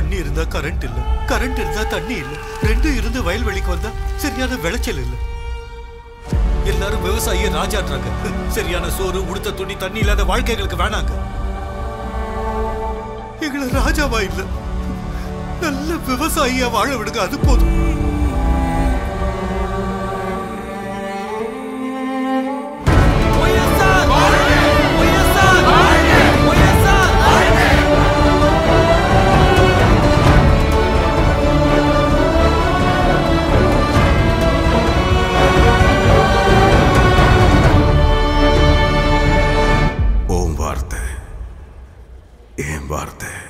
Current இல்ல. Current இருந்தா தண்ணி இல்ல. ரெண்டும் இருந்து வயல்வெளிக்கு வந்தா சரியான விளைச்சல் இல்ல. எல்லாரும் விவசாயிய ராஜாடுறாங்க. சரியான சோறு உடுத்த துணி தண்ணி இல்லாத வாழ்க்கைகளுக்கு வேணாங்க. எங்களை ராஜாவா இல்ல. நல்ல விவசாயியா வாழ விடுங்க அது போதும். Embarte.